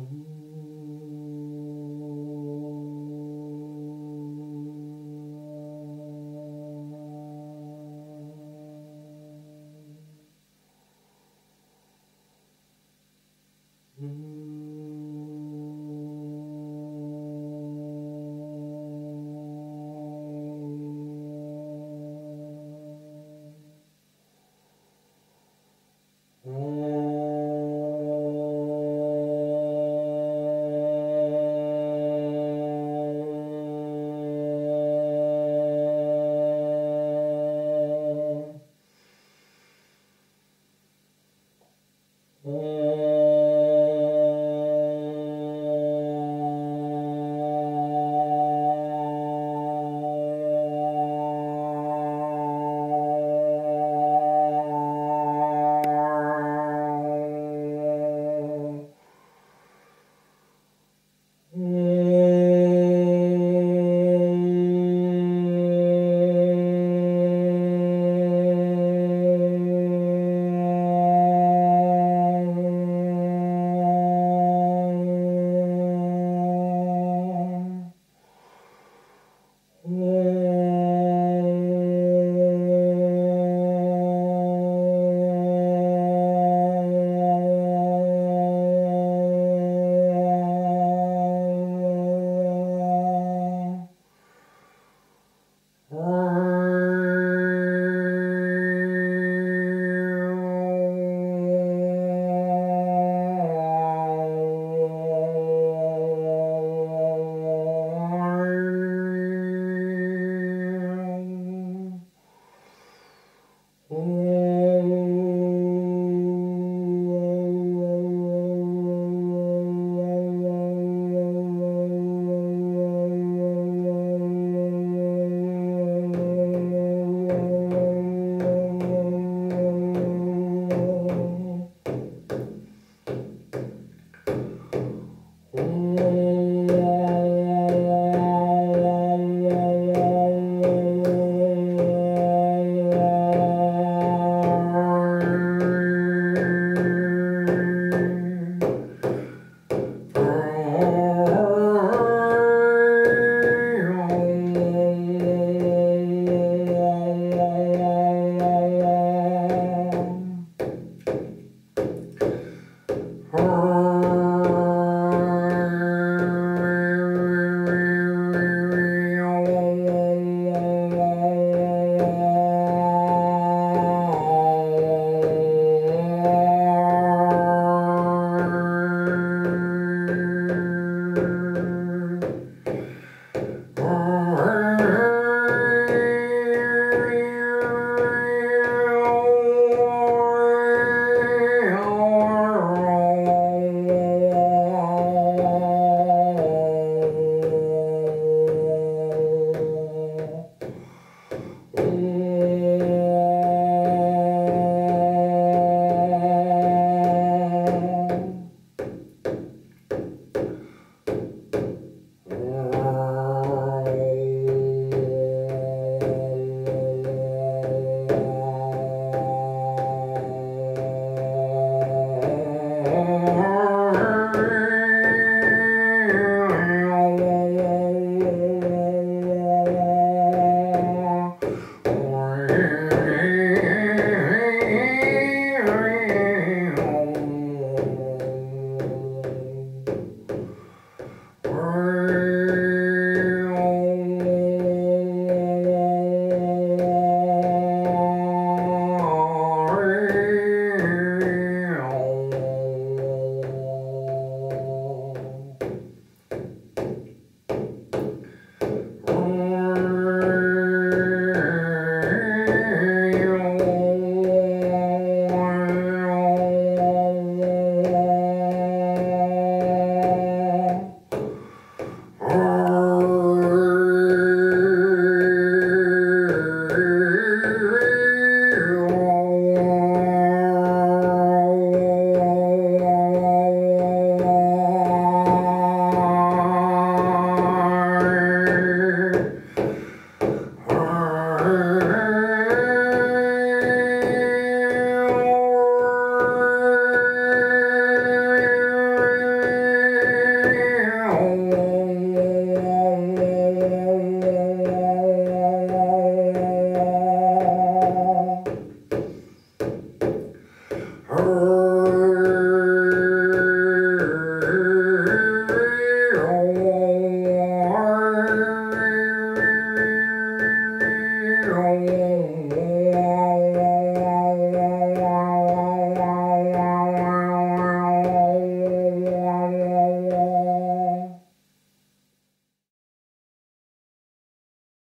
Mm-hmm.